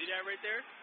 See that right there?